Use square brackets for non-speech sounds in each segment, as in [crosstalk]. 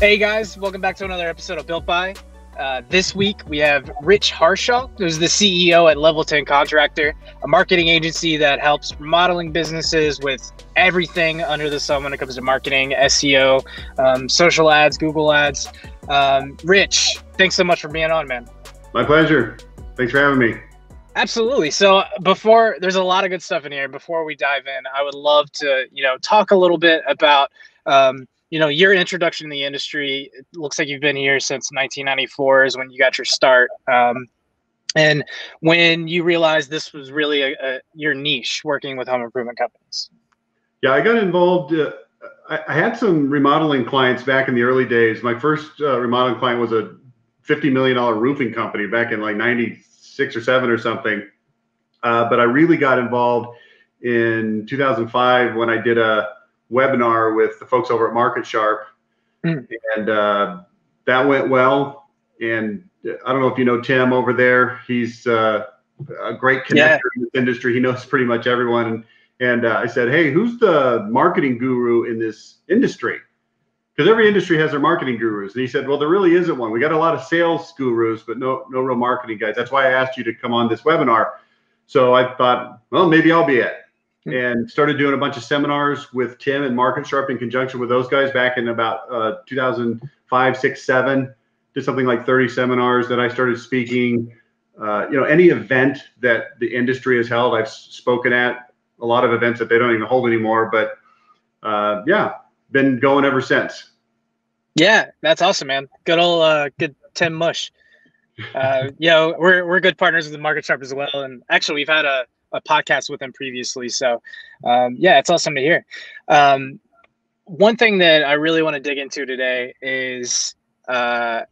Hey guys, welcome back to another episode of BuiltBy. Uh, this week we have Rich Harshaw, who's the CEO at Level 10 Contractor, a marketing agency that helps remodeling businesses with everything under the sun when it comes to marketing, SEO, um, social ads, Google ads. Um, Rich, thanks so much for being on, man. My pleasure. Thanks for having me. Absolutely. So before there's a lot of good stuff in here. Before we dive in, I would love to, you know, talk a little bit about um, you know your introduction in the industry it looks like you've been here since 1994 is when you got your start um, and when you realized this was really a, a, your niche working with home improvement companies. Yeah i got involved uh, I, I, had some remodeling clients back in the early days. My first uh, remodeling client was a 50 million dollar roofing company back in like 96 or 7 or something. Uh, but i really got involved in 2005 when i did a webinar with the folks over at MarketSharp, mm. and uh, that went well. And I don't know if you know Tim over there. He's uh, a great connector yeah. in this industry. He knows pretty much everyone. And, and uh, I said, hey, who's the marketing guru in this industry? Because every industry has their marketing gurus. And he said, well, there really isn't one. We got a lot of sales gurus, but no, no real marketing guys. That's why I asked you to come on this webinar. So I thought, well, maybe I'll be it. [laughs] And started doing a bunch of seminars with Tim and MarketSharp in conjunction with those guys back in about uh, 2005, six, seven. Did something like 30 seminars. Then I started speaking. Uh, you know, any event that the industry has held, I've spoken at. A lot of events that they don't even hold anymore. But uh, yeah, been going ever since. Yeah, that's awesome, man. Good old uh, good Tim Mush. Uh, [laughs] you know, we're we're good partners with the MarketSharp as well, and actually we've had a a podcast with him previously. So, um, yeah, it's awesome to hear. Um, one thing that I really want to dig into today is uh,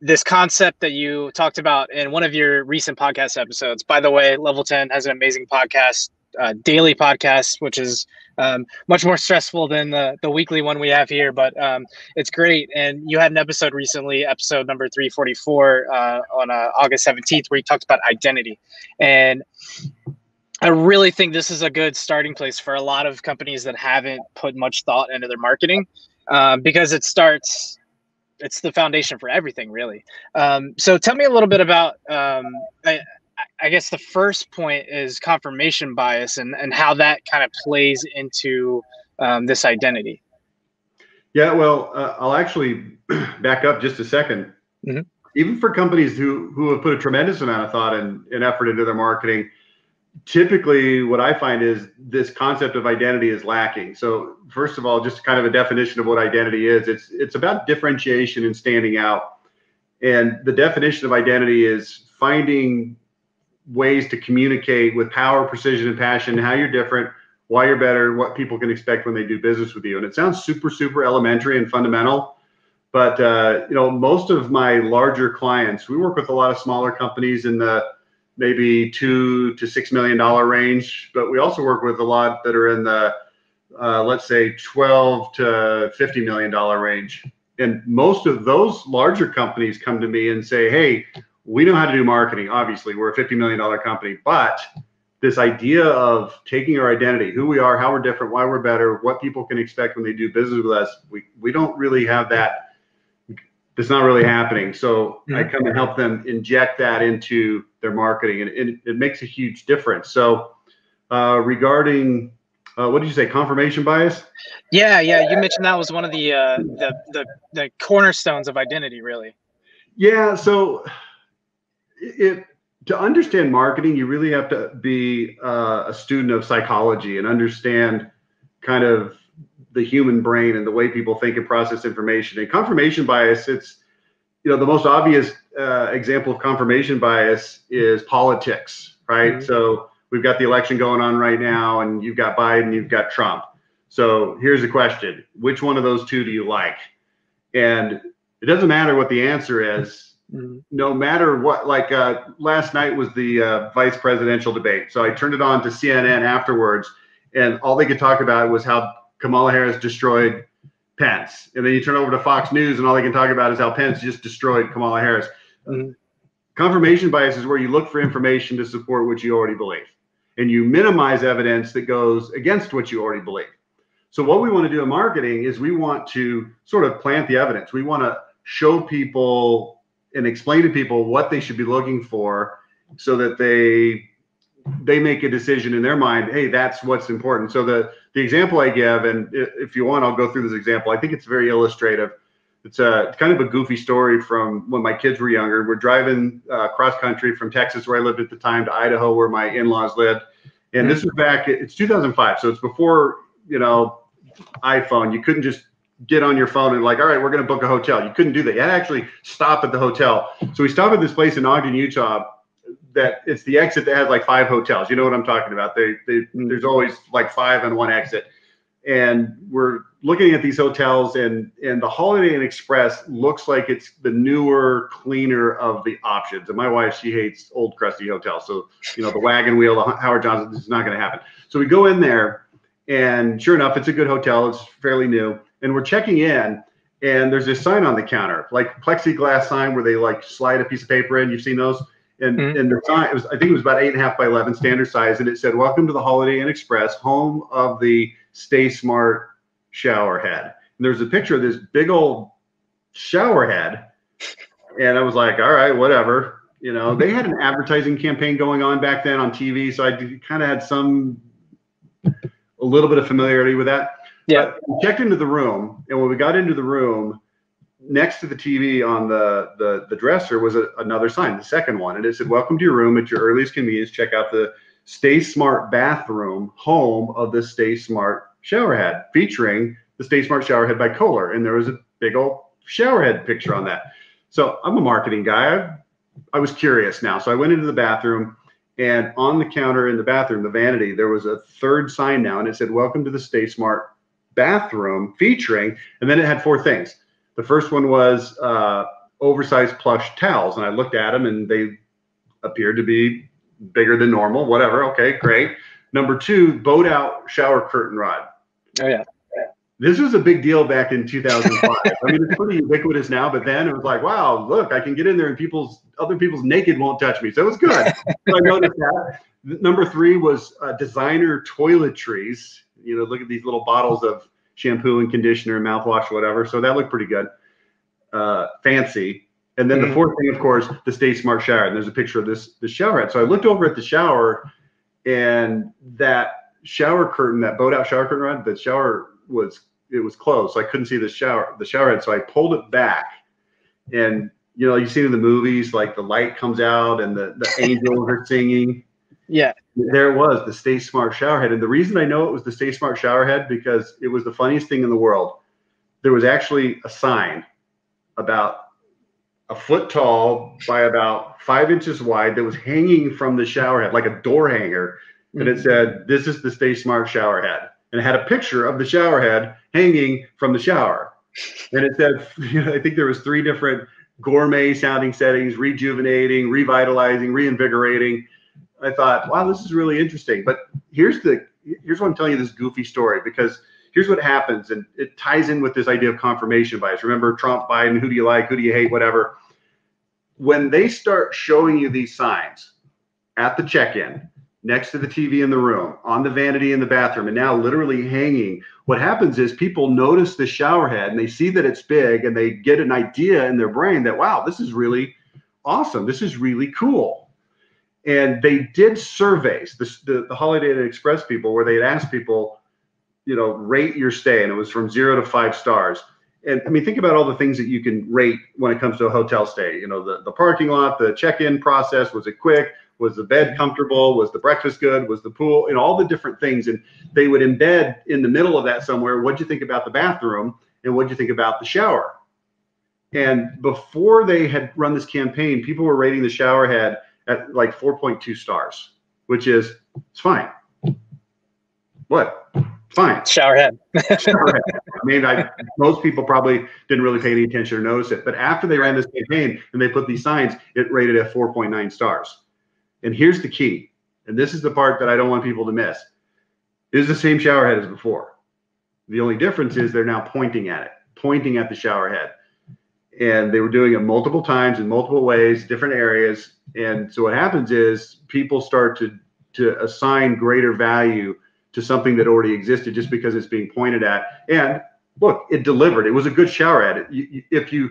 this concept that you talked about in one of your recent podcast episodes. By the way, Level 10 has an amazing podcast, uh, daily podcast, which is um, much more stressful than the, the weekly one we have here, but um, it's great. And you had an episode recently, episode number 344 uh, on uh, August 17th, where you talked about identity. And I really think this is a good starting place for a lot of companies that haven't put much thought into their marketing um, because it starts it's the foundation for everything really. Um, so tell me a little bit about um, I, I, guess the first point is confirmation bias and, and how that kind of plays into um, this identity. Yeah well uh, i'll actually [clears throat] back up just a 2nd mm-hmm. even for companies who who have put a tremendous amount of thought and, and effort into their marketing typically what I find is this concept of identity is lacking. So first of all, just kind of a definition of what identity is. It's it's about differentiation and standing out. And the definition of identity is finding ways to communicate with power, precision, and passion how you're different, why you're better, what people can expect when they do business with you. And it sounds super, super elementary and fundamental. But uh, you know, most of my larger clients, we work with a lot of smaller companies in the maybe two to six million dollar range, but we also work with a lot that are in the uh, let's say 12 to 50 million dollar range. And most of those larger companies come to me and say, "Hey, we know how to do marketing. Obviously, we're a 50 million dollar company, but this idea of taking our identity, who we are, how we're different, why we're better, what people can expect when they do business with us, we we don't really have that it's not really happening. So I come and help them inject that into their marketing, and it, it makes a huge difference. So uh, regarding uh, what did you say? Confirmation bias? Yeah, yeah. You mentioned that was one of the uh, the, the the cornerstones of identity, really. Yeah. So it to understand marketing, you really have to be uh, a student of psychology and understand kind of the human brain and the way people think and process information. And confirmation bias, it's you know the most obvious uh, example of confirmation bias is politics, right? Mm-hmm. So we've got the election going on right now, and you've got Biden, you've got Trump. So here's the question: Which one of those two do you like? And it doesn't matter what the answer is. Mm-hmm. No matter what, like uh, last night was the uh, vice presidential debate. So I turned it on to CNN afterwards, and all they could talk about was how Kamala Harris destroyed Pence. And then you turn over to Fox News and all they can talk about is how Pence just destroyed Kamala Harris. Mm-hmm. Confirmation bias is where you look for information to support what you already believe and you minimize evidence that goes against what you already believe. So what we want to do in marketing is we want to sort of plant the evidence. We want to show people and explain to people what they should be looking for so that they they make a decision in their mind hey that's what's important so the the example i give and if you want i'll go through this example i think it's very illustrative it's a kind of a goofy story from when my kids were younger we're driving uh, cross country from texas where i lived at the time to idaho where my in-laws lived and this was back it's 2005 so it's before you know iphone you couldn't just get on your phone and like, all right, we're going to book a hotel. You couldn't do that. You had to actually stop at the hotel. So we stopped at this place in Ogden, Utah. That it's the exit that has like five hotels. You know what I'm talking about? They, they mm-hmm. there's always like five and one exit, and we're looking at these hotels and and the Holiday Inn Express looks like it's the newer, cleaner of the options. And my wife, she hates old crusty hotels. So you know the wagon wheel, the Howard Johnson, this is not going to happen. So we go in there, and sure enough, it's a good hotel. It's fairly new and we're checking in and there's this sign on the counter, like plexiglass sign where they like slide a piece of paper in. You've seen those? And, mm-hmm. and the sign, it was, I think it was about eight and a half by 11 standard size. And it said, welcome to the Holiday Inn Express, home of the Stay Smart shower head. And there's a picture of this big old shower head. And I was like, all right, whatever. You know, they had an advertising campaign going on back then on TV. So I kind of had some, a little bit of familiarity with that. Yeah. we checked into the room, and when we got into the room, next to the TV on the the, the dresser was a, another sign, the second one, and it said, "Welcome to your room at your earliest convenience. Check out the Stay Smart bathroom, home of the Stay Smart showerhead, featuring the Stay Smart showerhead by Kohler." And there was a big old showerhead picture on that. So I'm a marketing guy. I, I was curious now, so I went into the bathroom. And on the counter in the bathroom, the vanity, there was a third sign now, and it said, "Welcome to the Stay Smart bathroom featuring, and then it had four things. The first one was uh, oversized plush towels, and I looked at them and they appeared to be bigger than normal. Whatever. Okay, great. Number two, boat out shower curtain rod. Oh yeah. This was a big deal back in 2005. I mean, it's pretty ubiquitous now, but then it was like, wow, look, I can get in there and people's other people's naked won't touch me. So it was good. so I noticed that. Number three was uh, designer toiletries you know, look at these little bottles of shampoo and conditioner and mouthwash, whatever. So that looked pretty good, uh, fancy. And then mm-hmm. the fourth thing, of course, the Stay Smart shower. And there's a picture of this the shower head. So I looked over at the shower, and that shower curtain, that boat out shower curtain rod, the shower was it was closed, so I couldn't see the shower the shower head. So I pulled it back, and you know, you see in the movies like the light comes out and the the angels are singing. [laughs] Yeah. There it was, the Stay Smart showerhead. And the reason I know it was the Stay Smart showerhead because it was the funniest thing in the world. There was actually a sign about a foot tall by about five inches wide that was hanging from the showerhead, like a door hanger. And it mm-hmm. said, This is the Stay Smart showerhead. And it had a picture of the showerhead hanging from the shower. And it said, you [laughs] know, I think there was three different gourmet sounding settings, rejuvenating, revitalizing, reinvigorating. I thought, wow, this is really interesting. But here's the here's what I'm telling you this goofy story because here's what happens, and it ties in with this idea of confirmation bias. Remember Trump, Biden, who do you like, who do you hate, whatever. When they start showing you these signs at the check-in, next to the TV in the room, on the vanity in the bathroom, and now literally hanging. What happens is people notice the shower head and they see that it's big and they get an idea in their brain that, wow, this is really awesome. This is really cool and they did surveys the, the, the holiday inn express people where they'd ask people you know rate your stay and it was from zero to five stars. And i mean think about all the things that you can rate when it comes to a hotel stay you know the, the parking lot the check-in process was it quick? Was the bed comfortable? Was the breakfast good? Was the pool? And all the different things. And they would embed in the middle of that somewhere what'd you think about the bathroom and what'd you think about the shower? And before they had run this campaign people were rating the shower head at like 4.2 stars, which is it's fine. What? Fine. Showerhead. Showerhead. I mean, I, most people probably didn't really pay any attention or notice it. But after they ran this campaign and they put these signs, it rated at 4.9 stars. And here's the key, and this is the part that I don't want people to miss. It is the same showerhead as before. The only difference is they're now pointing at it, pointing at the showerhead and they were doing it multiple times in multiple ways, different areas. And so what happens is people start to to assign greater value to something that already existed just because it's being pointed at. And look, it delivered. It was a good shower head. If you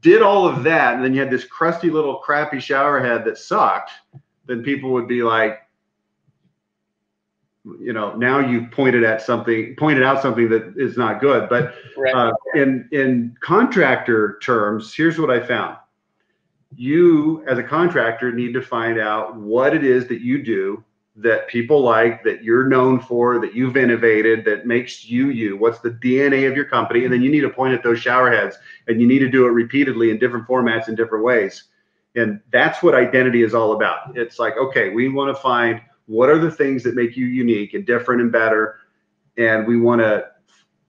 did all of that and then you had this crusty little crappy shower head that sucked, then people would be like, you know, now you pointed at something, pointed out something that is not good. But uh, in in contractor terms, here's what I found: you, as a contractor, need to find out what it is that you do that people like, that you're known for, that you've innovated, that makes you you. What's the DNA of your company? And then you need to point at those shower heads and you need to do it repeatedly in different formats in different ways. And that's what identity is all about. It's like, okay, we want to find what are the things that make you unique and different and better. And we want to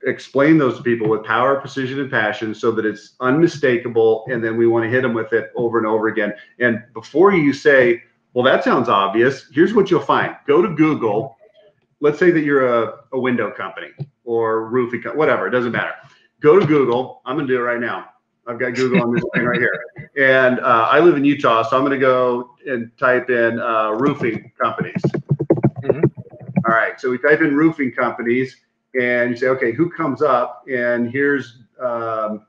explain those to people with power, precision, and passion so that it's unmistakable. And then we want to hit them with it over and over again. And before you say, well, that sounds obvious. Here's what you'll find. Go to Google. Let's say that you're a, a window company or roofing, whatever. It doesn't matter. Go to Google. I'm going to do it right now. I've got Google on this thing right here. And uh, I live in Utah, so I'm going to go and type in uh, roofing companies. Mm-hmm. All right. So we type in roofing companies and you say, okay, who comes up? And here's, um,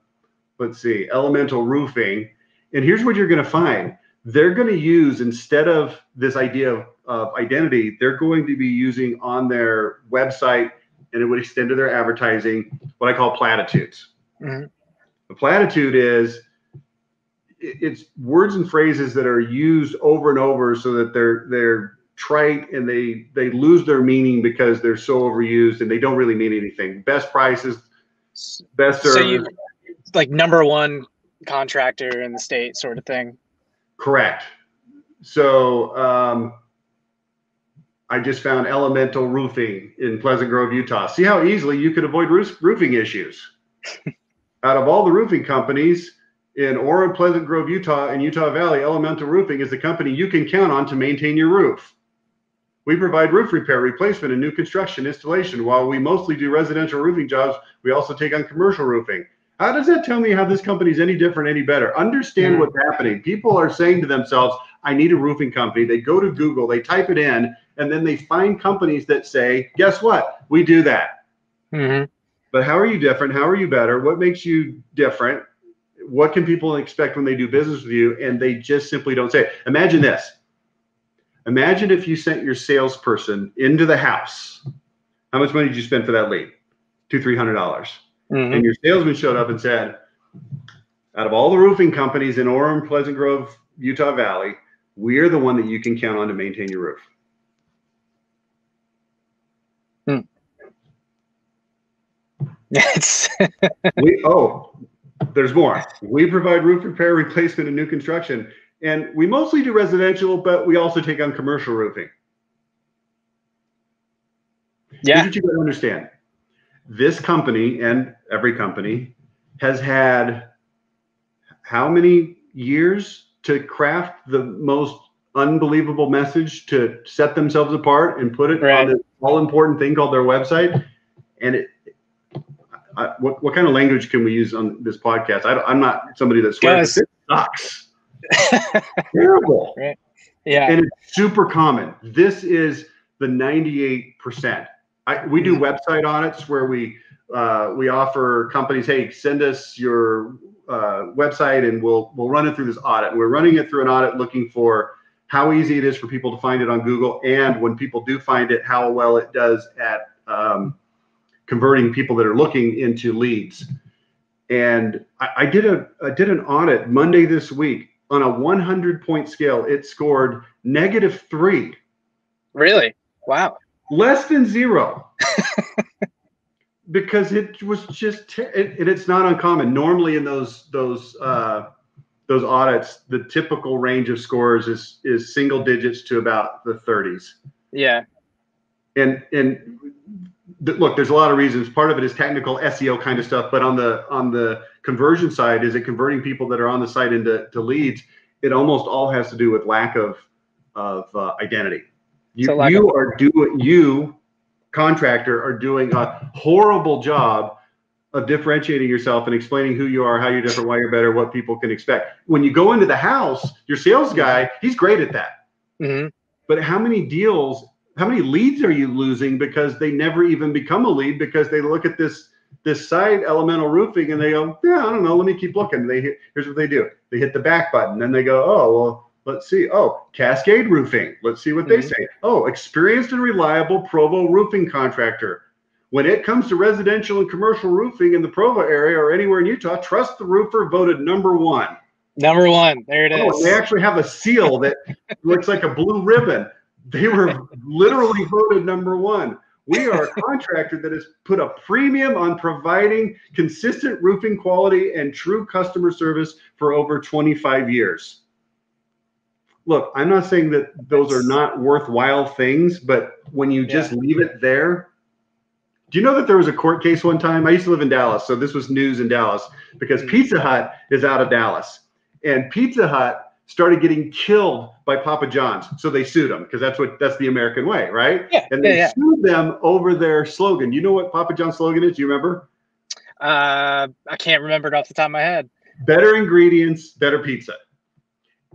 let's see, elemental roofing. And here's what you're going to find they're going to use instead of this idea of, of identity they're going to be using on their website and it would extend to their advertising what i call platitudes mm-hmm. A platitude is it's words and phrases that are used over and over so that they're they're trite and they they lose their meaning because they're so overused and they don't really mean anything best prices best so you like number one contractor in the state sort of thing Correct. So um, I just found Elemental Roofing in Pleasant Grove, Utah. See how easily you could avoid roof, roofing issues. [laughs] Out of all the roofing companies in Orem, Pleasant Grove, Utah, and Utah Valley, Elemental Roofing is the company you can count on to maintain your roof. We provide roof repair, replacement, and new construction installation. While we mostly do residential roofing jobs, we also take on commercial roofing. How does that tell me how this company is any different, any better? Understand mm-hmm. what's happening. People are saying to themselves, I need a roofing company. They go to Google, they type it in, and then they find companies that say, guess what? We do that. Mm-hmm. But how are you different? How are you better? What makes you different? What can people expect when they do business with you? And they just simply don't say it. Imagine this. Imagine if you sent your salesperson into the house. How much money did you spend for that lead? Two, three hundred dollars mm-hmm. and your salesman showed up and said, out of all the roofing companies in Orem, Pleasant Grove, Utah Valley, we're the one that you can count on to maintain your roof. Yes. [laughs] we, oh, there's more. We provide roof repair, replacement, and new construction. And we mostly do residential, but we also take on commercial roofing. Yeah. Here's what you got to understand this company and every company has had how many years to craft the most unbelievable message to set themselves apart and put it right. on this all important thing called their website and it I, what, what kind of language can we use on this podcast? I, am not somebody that swears. It sucks. [laughs] Terrible. Right. yeah. And it's super common. This is the 98 percent. I, we do mm-hmm. website audits where we uh, we offer companies, hey, send us your uh, website and we'll we'll run it through this audit. We're running it through an audit looking for how easy it is for people to find it on Google, and when people do find it, how well it does at um, converting people that are looking into leads. And I, I did a I did an audit Monday this week on a 100 point scale. It scored negative three. Really? Wow less than zero [laughs] because it was just it, and it's not uncommon normally in those those uh, those audits the typical range of scores is is single digits to about the 30s yeah and and look there's a lot of reasons part of it is technical seo kind of stuff but on the on the conversion side is it converting people that are on the site into to leads it almost all has to do with lack of of uh, identity you, so you are doing you contractor are doing a horrible job of differentiating yourself and explaining who you are, how you're different, why you're better, what people can expect. When you go into the house, your sales guy, he's great at that. Mm-hmm. But how many deals, how many leads are you losing because they never even become a lead because they look at this this side elemental roofing and they go, yeah, I don't know, let me keep looking. They hit, here's what they do. They hit the back button, then they go, oh well, let's see. Oh, Cascade Roofing. Let's see what mm-hmm. they say. Oh, experienced and reliable Provo roofing contractor. When it comes to residential and commercial roofing in the Provo area or anywhere in Utah, trust the roofer voted number one. Number one. There it oh, is. They actually have a seal that looks like a blue ribbon. They were literally voted number one. We are a [laughs] contractor that has put a premium on providing consistent roofing quality and true customer service for over 25 years. Look, I'm not saying that those are not worthwhile things, but when you just yeah. leave it there, do you know that there was a court case one time? I used to live in Dallas, so this was news in Dallas because mm. Pizza Hut is out of Dallas. And Pizza Hut started getting killed by Papa John's. So they sued them because that's what that's the American way, right? Yeah. And they yeah, yeah. sued them over their slogan. You know what Papa John's slogan is? Do you remember? Uh, I can't remember it off the top of my head. Better ingredients, better pizza.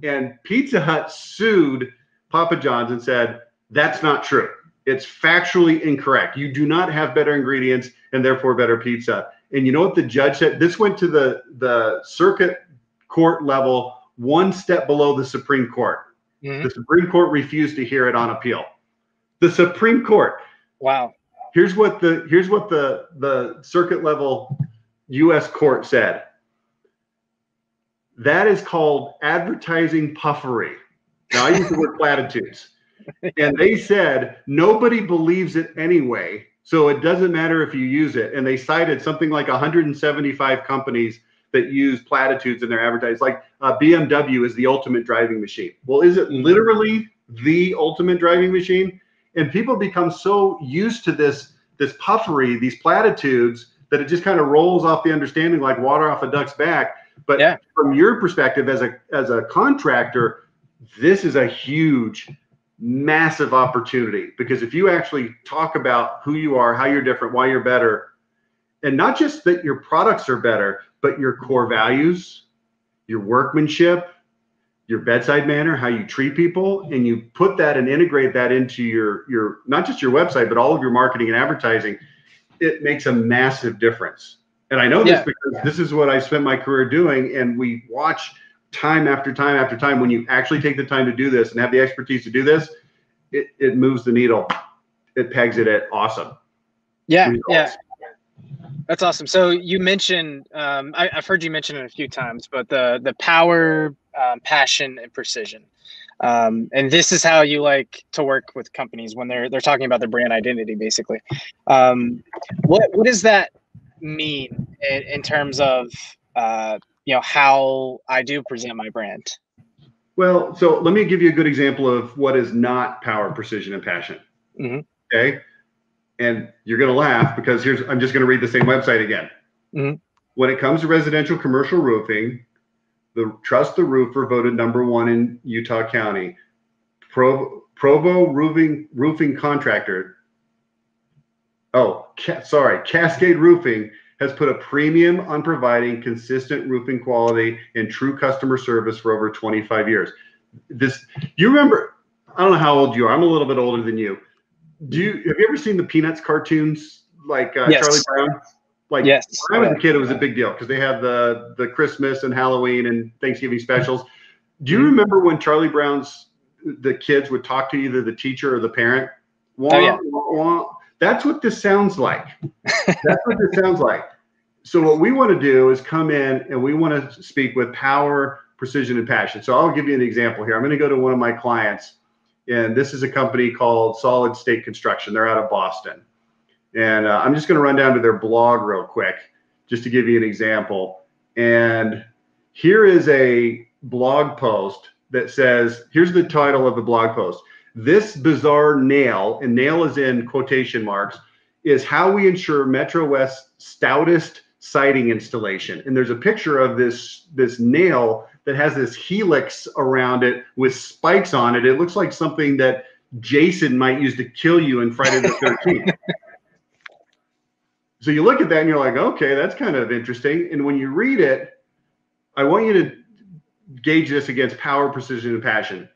And Pizza Hut sued Papa John's and said, that's not true. It's factually incorrect. You do not have better ingredients and therefore better pizza. And you know what the judge said? This went to the, the circuit court level one step below the Supreme Court. Mm-hmm. The Supreme Court refused to hear it on appeal. The Supreme Court. Wow. Here's what the here's what the the circuit level US court said. That is called advertising puffery. Now I use the word [laughs] platitudes. And they said nobody believes it anyway. So it doesn't matter if you use it. And they cited something like 175 companies that use platitudes in their advertising. Like uh, BMW is the ultimate driving machine. Well, is it literally the ultimate driving machine? And people become so used to this this puffery, these platitudes, that it just kind of rolls off the understanding like water off a duck's back. But yeah. from your perspective as a as a contractor, this is a huge massive opportunity because if you actually talk about who you are, how you're different, why you're better, and not just that your products are better, but your core values, your workmanship, your bedside manner, how you treat people, and you put that and integrate that into your your not just your website, but all of your marketing and advertising, it makes a massive difference. And I know this yeah. because this is what I spent my career doing, and we watch time after time after time when you actually take the time to do this and have the expertise to do this, it, it moves the needle. It pegs it at awesome. Yeah, yeah. That's awesome. So you mentioned, um, I, have heard you mention it a few times, but the the power, um, passion, and precision, um, and this is how you like to work with companies when they're they're talking about their brand identity, basically. Um, what what does that mean in, in terms of uh, you know how I do present my brand? Well, so let me give you a good example of what is not power, precision, and passion. Mm-hmm. Okay and you're going to laugh because here's I'm just going to read the same website again. Mm-hmm. When it comes to residential commercial roofing, the Trust the Roofer voted number one in Utah County. Pro, Provo Roofing Roofing Contractor. Oh, ca- sorry, Cascade Roofing has put a premium on providing consistent roofing quality and true customer service for over 25 years. This, you remember? I don't know how old you are. I'm a little bit older than you do you have you ever seen the Peanuts cartoons like uh, yes. Charlie Brown? Like yes. when I was a kid, it was a big deal because they have the the Christmas and Halloween and Thanksgiving specials. Do you mm-hmm. remember when Charlie Brown's the kids would talk to either the teacher or the parent? Wah, oh, yeah. wah, wah. That's what this sounds like. That's what this [laughs] sounds like. So what we want to do is come in and we want to speak with power, precision, and passion. So I'll give you an example here. I'm going to go to one of my clients and this is a company called Solid State Construction. They're out of Boston. And uh, I'm just going to run down to their blog real quick, just to give you an example. And here is a blog post that says here's the title of the blog post This bizarre nail, and nail is in quotation marks, is how we ensure MetroWest's stoutest siding installation. And there's a picture of this, this nail that has this helix around it with spikes on it. It looks like something that Jason might use to kill you in Friday the 13th. [laughs] so you look at that and you're like, okay, that's kind of interesting. And when you read it, I want you to gauge this against power, precision, and passion.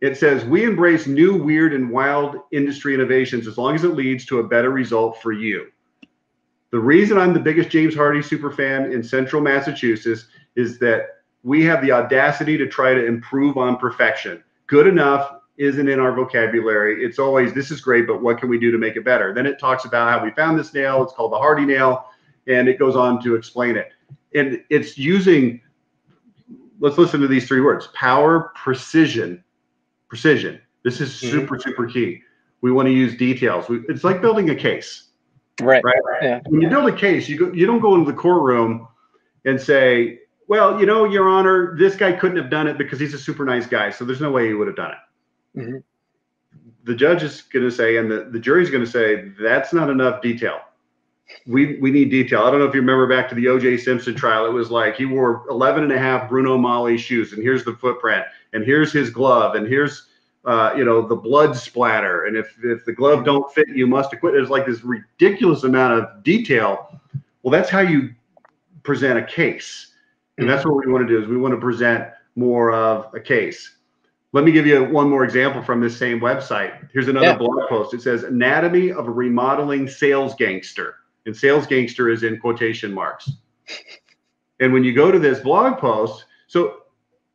It says, We embrace new, weird, and wild industry innovations as long as it leads to a better result for you. The reason I'm the biggest James Hardie super fan in central Massachusetts is that we have the audacity to try to improve on perfection. Good enough isn't in our vocabulary. It's always, this is great, but what can we do to make it better? Then it talks about how we found this nail. It's called the Hardie nail. And it goes on to explain it. And it's using, let's listen to these three words power, precision, precision. This is mm-hmm. super, super key. We want to use details. We, it's like building a case. Right. Right. Yeah. When you build a case, you go, you don't go into the courtroom and say, well, you know, Your Honor, this guy couldn't have done it because he's a super nice guy, so there's no way he would have done it. Mm-hmm. The judge is going to say, and the, the jury is going to say, that's not enough detail. We, we need detail. I don't know if you remember back to the OJ Simpson trial. It was like he wore 11 and a half Bruno Magli shoes, and here's the footprint, and here's his glove, and here's uh, you know, the blood splatter. And if, if the glove don't fit, you must acquit. There's like this ridiculous amount of detail. Well, that's how you present a case. And that's what we want to do is we want to present more of a case. Let me give you one more example from this same website. Here's another yeah. blog post. It says anatomy of a remodeling sales gangster. And sales gangster is in quotation marks. And when you go to this blog post, so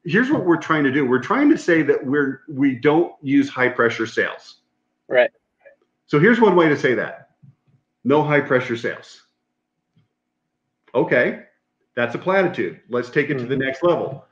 here's what we're trying to do. We're trying to say that we're we don't use high pressure sales. Right. So here's one way to say that. No high pressure sales. Okay. That's a platitude. Let's take it to the mm-hmm. next level.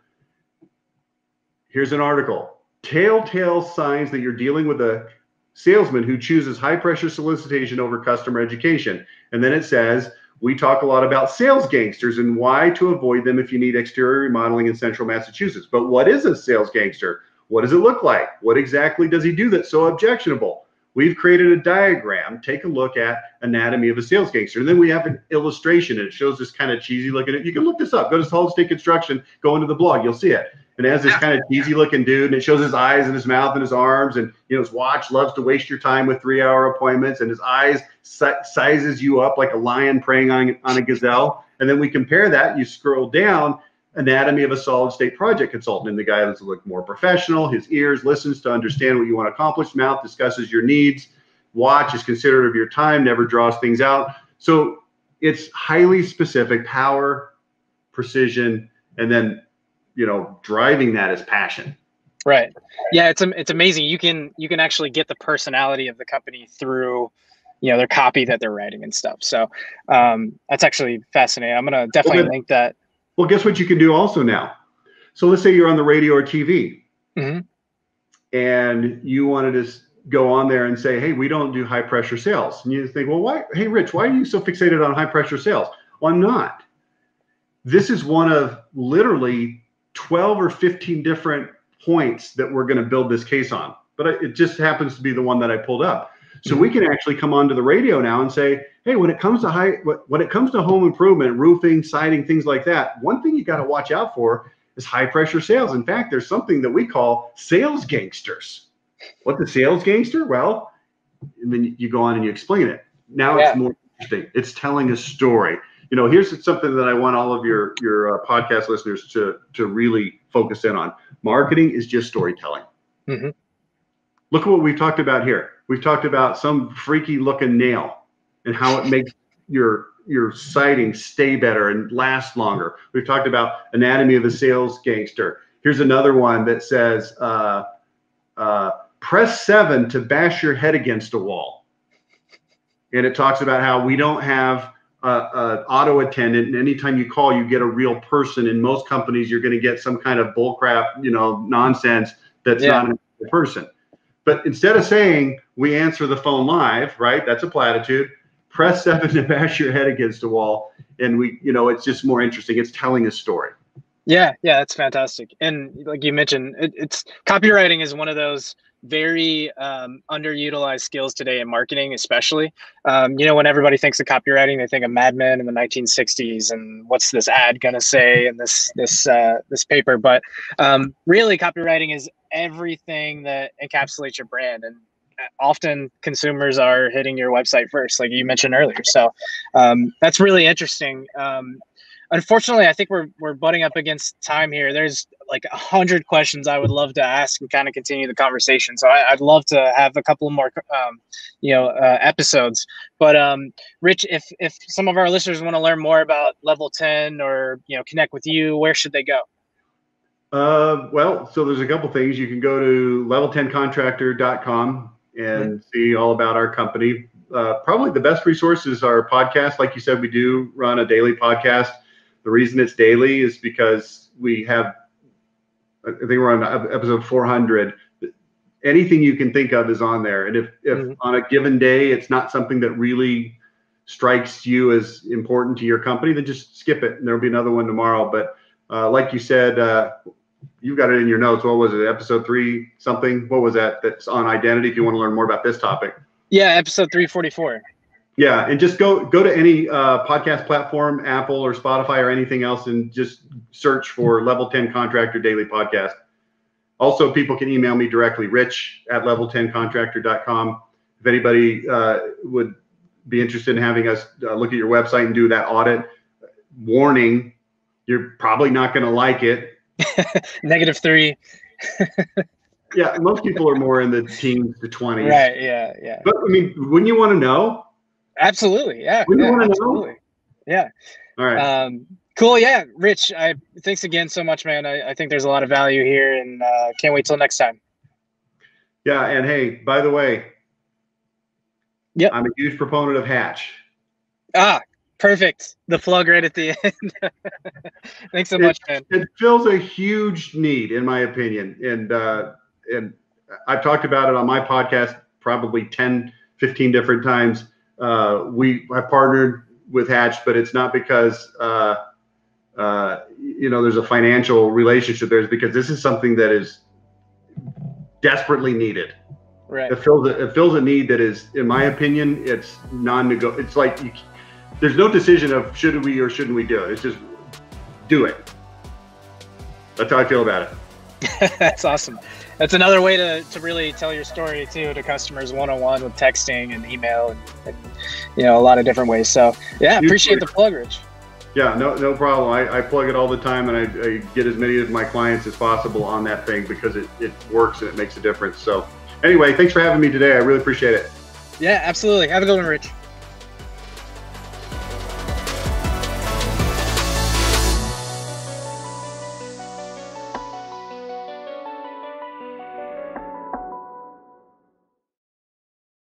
Here's an article. Telltale signs that you're dealing with a salesman who chooses high pressure solicitation over customer education. And then it says we talk a lot about sales gangsters and why to avoid them if you need exterior remodeling in central Massachusetts. But what is a sales gangster? What does it look like? What exactly does he do that's so objectionable? We've created a diagram. Take a look at anatomy of a sales gangster. And then we have an illustration and it shows this kind of cheesy looking. You can look this up. Go to Solid State Construction, go into the blog, you'll see it and it has this kind of cheesy looking dude, and it shows his eyes and his mouth and his arms, and you know his watch loves to waste your time with three hour appointments, and his eyes si- sizes you up like a lion preying on on a gazelle. And then we compare that. You scroll down, anatomy of a solid state project consultant, and the guy that's look more professional. His ears listens to understand what you want to accomplish. Mouth discusses your needs. Watch is considerate of your time. Never draws things out. So it's highly specific, power, precision, and then you know driving that is passion right yeah it's it's amazing you can you can actually get the personality of the company through you know their copy that they're writing and stuff so um, that's actually fascinating i'm gonna definitely link that well guess what you can do also now so let's say you're on the radio or tv mm-hmm. and you wanted to go on there and say hey we don't do high pressure sales and you think well why hey rich why are you so fixated on high pressure sales well i'm not this is one of literally 12 or 15 different points that we're going to build this case on. But it just happens to be the one that I pulled up. So we can actually come onto the radio now and say, hey, when it comes to high, when it comes to home improvement, roofing, siding, things like that, one thing you got to watch out for is high pressure sales. In fact, there's something that we call sales gangsters. What the sales gangster? Well, and then you go on and you explain it. Now yeah. it's more interesting. It's telling a story you know, here's something that I want all of your your uh, podcast listeners to to really focus in on. Marketing is just storytelling. Mm-hmm. Look at what we've talked about here. We've talked about some freaky looking nail and how it makes your your siding stay better and last longer. We've talked about anatomy of a sales gangster. Here's another one that says, uh, uh, "Press seven to bash your head against a wall," and it talks about how we don't have uh, auto attendant, and anytime you call, you get a real person. In most companies, you're going to get some kind of bullcrap, you know, nonsense that's yeah. not a person. But instead of saying we answer the phone live, right? That's a platitude. Press [laughs] seven to bash your head against a wall, and we, you know, it's just more interesting. It's telling a story. Yeah, yeah, that's fantastic. And like you mentioned, it, it's copywriting is one of those very um, underutilized skills today in marketing, especially. Um, you know, when everybody thinks of copywriting, they think of Mad Men in the 1960s and what's this ad gonna say in this this uh, this paper. But um, really, copywriting is everything that encapsulates your brand and often consumers are hitting your website first like you mentioned earlier so um, that's really interesting um, unfortunately, I think we're we're butting up against time here. There's like a hundred questions I would love to ask and kind of continue the conversation. So I, would love to have a couple more, um, you know, uh, episodes. But um, Rich, if if some of our listeners want to learn more about Level Ten or you know connect with you, where should they go? Uh, well, so there's a couple things. You can go to level10contractor.com and mm-hmm. see all about our company. Uh, probably the best resource is our podcast. Like you said, we do run a daily podcast. The reason it's daily is because we have, I think we're on episode 400. Anything you can think of is on there. And if, if mm-hmm. on a given day it's not something that really strikes you as important to your company, then just skip it and there'll be another one tomorrow. But uh, like you said, uh, you've got it in your notes. What was it? Episode three something? What was that? That's on identity. If you want to learn more about this topic. Yeah, episode three forty four. Yeah, and just go go to any uh, podcast platform, Apple or Spotify or anything else, and just search for Level Ten Contractor Daily Podcast. Also, people can email me directly, Rich at level10contractor.com. If anybody uh, would be interested in having us uh, look at your website and do that audit, warning, you're probably not going to like it [laughs] Negative three. [laughs] yeah, most people are more in the teens to twenties. Right. Yeah. Yeah. But I mean, wouldn't you want to know? Absolutely. Yeah. Wouldn't yeah, you want to know? Yeah. All right. Um, cool. Yeah, Rich. I thanks again so much, man. I, I think there's a lot of value here, and uh, can't wait till next time. Yeah, and hey, by the way, yeah, I'm a huge proponent of Hatch. Ah, Perfect. The plug right at the [laughs] end. Thanks so it, much, man. It fills a huge need, in my opinion. And uh, and I've talked about it on my podcast probably 10, 15 different times. Uh, we I partnered with Hatch, but it's not because uh, uh, you know there's a financial relationship. There's because this is something that is desperately needed. Right. It fills a, it fills a need that is, in my opinion, it's non-negotiable. It's like you there's no decision of should we or shouldn't we do it. It's just do it. That's how I feel about it. [laughs] That's awesome. That's another way to, to really tell your story too to customers one on one with texting and email and, and, you know a lot of different ways. So yeah, appreciate the plug, Rich. Yeah, no no problem. I, I plug it all the time and I, I get as many of my clients as possible on that thing because it, it works and it makes a difference. So anyway, thanks for having me today. I really appreciate it. Yeah, absolutely. Have a good one, Rich.